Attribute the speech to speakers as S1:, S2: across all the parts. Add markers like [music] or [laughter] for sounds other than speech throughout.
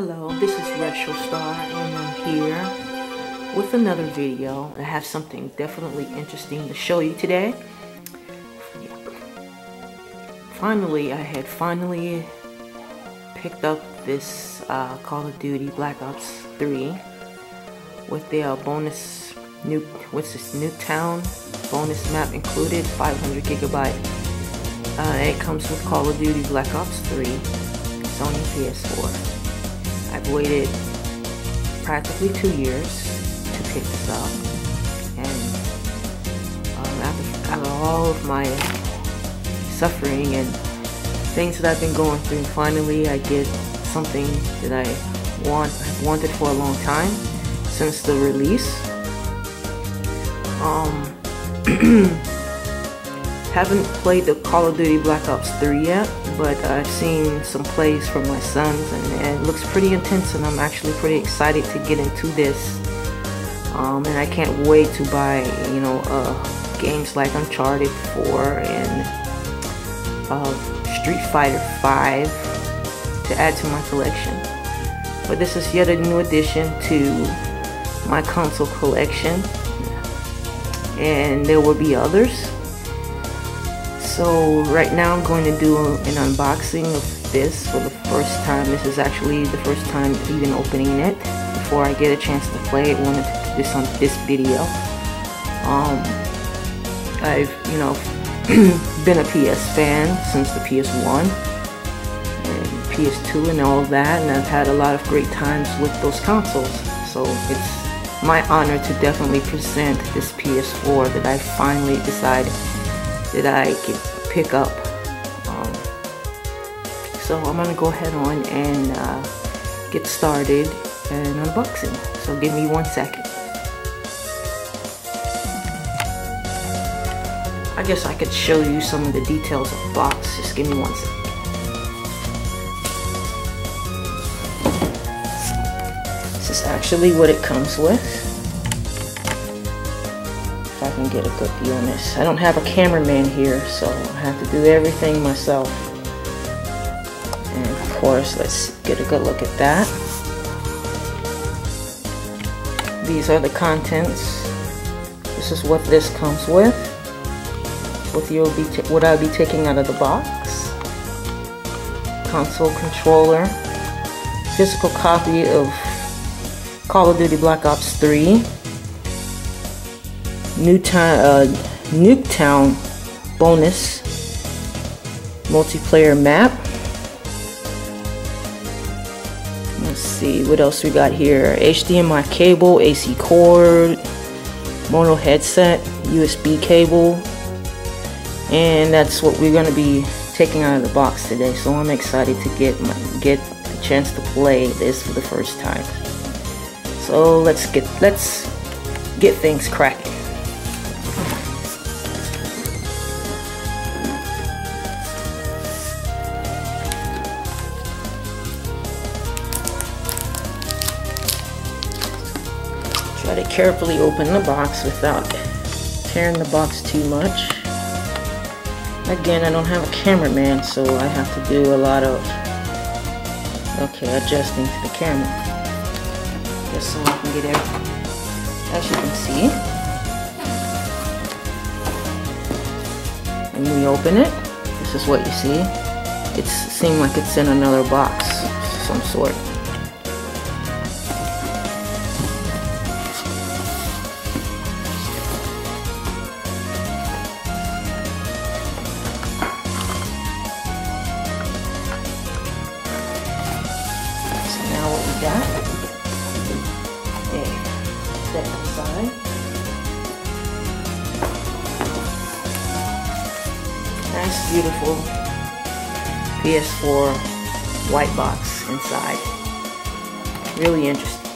S1: Hello, this is Rachel Star and I'm here with another video. I have something definitely interesting to show you today. Finally, I had finally picked up this uh, Call of Duty Black Ops 3 with the uh, bonus new what's this Nuketown bonus map included 500 gigabyte uh, it comes with Call of Duty Black Ops 3 Sony PS4 I've waited practically two years to pick this up. And um, after, after all of my suffering and things that I've been going through, finally I get something that I want, I've wanted for a long time since the release. Um, [clears throat] haven't played the Call of Duty Black Ops 3 yet, but I've seen some plays from my sons and, it looks pretty intense and I'm actually pretty excited to get into this. Um, and I can't wait to buy, you know, uh, games like Uncharted 4 and uh, Street Fighter 5 to add to my collection. But this is yet a new addition to my console collection and there will be others so right now I'm going to do an unboxing of this for the first time. This is actually the first time even opening it. Before I get a chance to play it, I wanted to do this on this video. Um, I've, you know, [clears throat] been a PS fan since the PS1 and PS2 and all that, and I've had a lot of great times with those consoles. So it's my honor to definitely present this PS4 that I finally decided that I could pick up. Um, so I'm gonna go ahead on and uh, get started and unboxing. So give me one second. I guess I could show you some of the details of the box. Just give me one second. This is actually what it comes with can get a good view on this. I don't have a cameraman here, so I have to do everything myself. And of course, let's get a good look at that. These are the contents. This is what this comes with. What you'll be what I'll be taking out of the box. Console controller. Physical copy of Call of Duty Black Ops 3 Newtown, uh, Nuketown bonus multiplayer map. Let's see what else we got here. HDMI cable, AC cord, mono headset, USB cable, and that's what we're gonna be taking out of the box today. So I'm excited to get my, get the chance to play this for the first time. So let's get let's get things cracking. To carefully open the box without tearing the box too much. Again, I don't have a cameraman, so I have to do a lot of, okay, adjusting to the camera. Just so I can get everything. As you can see, when we open it, this is what you see. It seems like it's in another box some sort. Beautiful PS4 white box inside. Really interesting.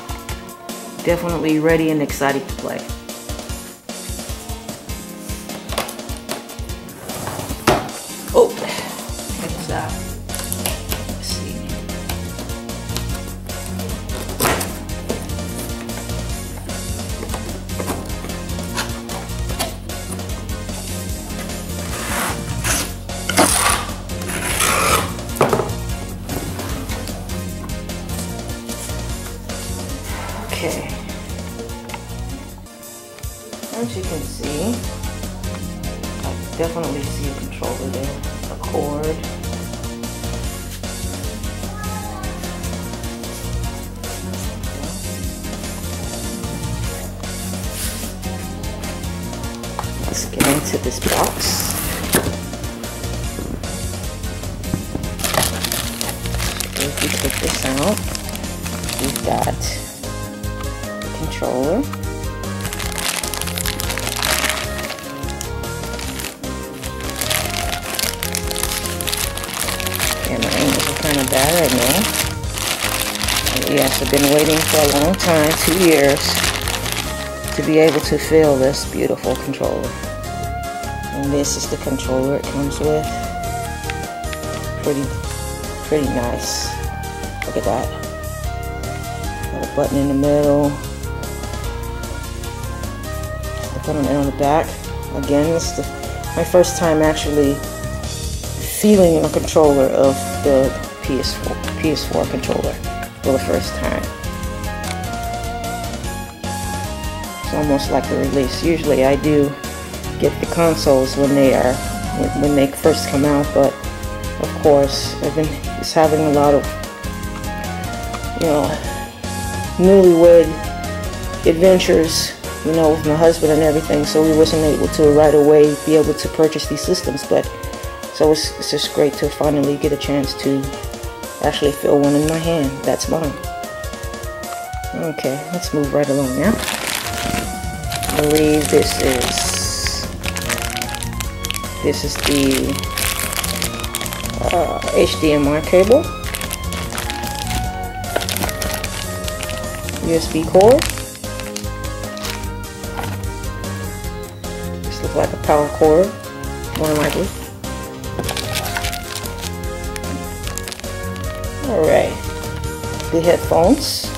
S1: Definitely ready and excited to play. Okay. As you can see, I definitely see a controller there, a cord. Let's get into this box. If we take this out, we've got controller. Camera angles are kind of bad right now. Yes, I've been waiting for a long time, two years, to be able to feel this beautiful controller. And this is the controller it comes with. Pretty, pretty nice. Look at that. Got a button in the middle. The button on the back. Again, this is the, my first time actually feeling a controller of the PS4, PS4 controller for the first time. It's almost like a release. Usually I do get the consoles when they are when they first come out, but of course I've been just having a lot of you know newlywed adventures you know with my husband and everything so we wasn't able to right away be able to purchase these systems but so it's, it's just great to finally get a chance to actually feel one in my hand. That's mine. Okay let's move right along now. I believe this is this is the uh, HDMI cable. USB cord this like a power cord more likely alright the headphones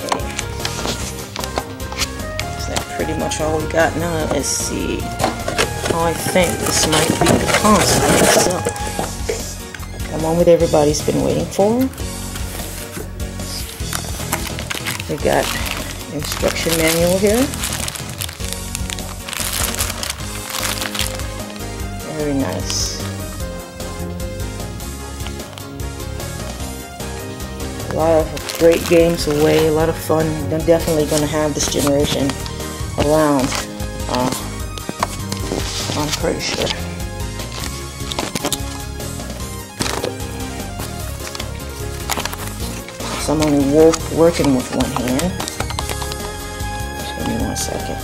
S1: Okay, that's pretty much all we got now. Let's see. Oh, I think this might be the console itself. On with everybody's been waiting for. We got instruction manual here. Very nice. A lot of great games away, a lot of fun. I'm definitely going to have this generation around. Uh, I'm pretty sure. So I'm only work, working with one hand. Second.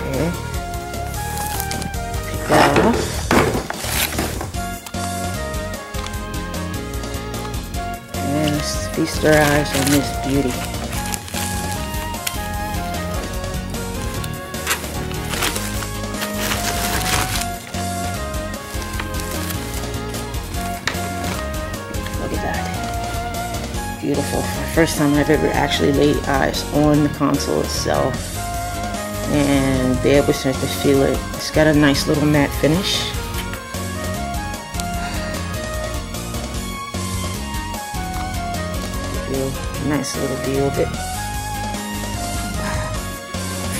S1: Okay. Off. feast our eyes on this beauty. Beautiful. First time I've ever actually laid eyes on the console itself and be able to feel it. It's got a nice little matte finish. nice little view of it.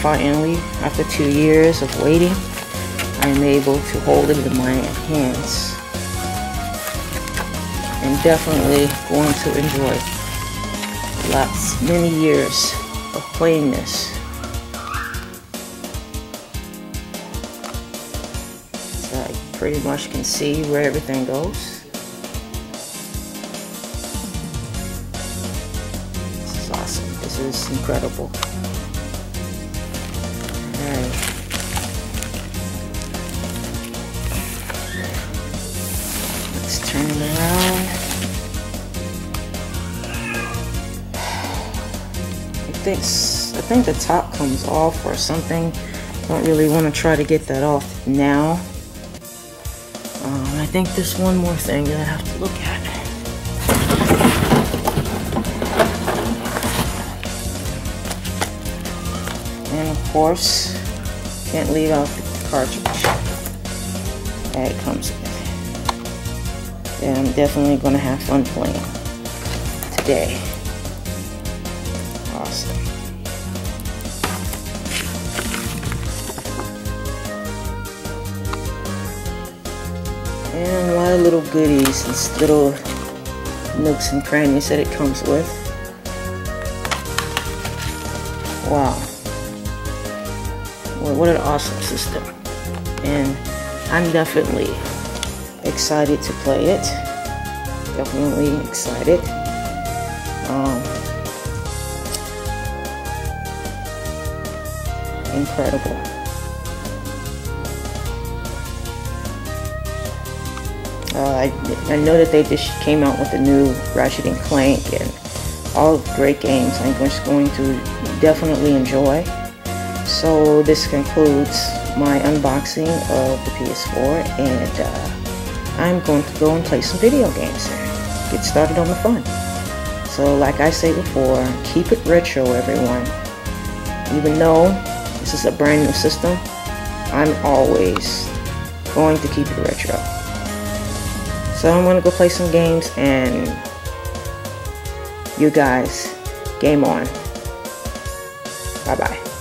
S1: Finally, after two years of waiting, I'm able to hold it in my hands. And definitely going to enjoy lots, many years of playing this. So I pretty much can see where everything goes. This is awesome. This is incredible. Alright. Let's turn it around. Think, I think the top comes off or something. I don't really want to try to get that off now. Um, I think there's one more thing that I have to look at. And of course, Can't leave out the cartridge that it comes with. And I'm definitely going to have fun playing today. Awesome. And a lot of little goodies, these little nooks and crannies that it comes with. Wow. Well, what an awesome system. And I'm definitely excited to play it. Definitely excited. Um, incredible. Uh, I, I know that they just came out with a new Ratchet and Clank and all great games I'm just going to definitely enjoy. So this concludes my unboxing of the PS4 and uh, I'm going to go and play some video games and get started on the fun. So like I say before, keep it retro everyone. Even though this is a brand new system, I'm always going to keep it retro. So I'm going to go play some games and you guys, game on. Bye-bye.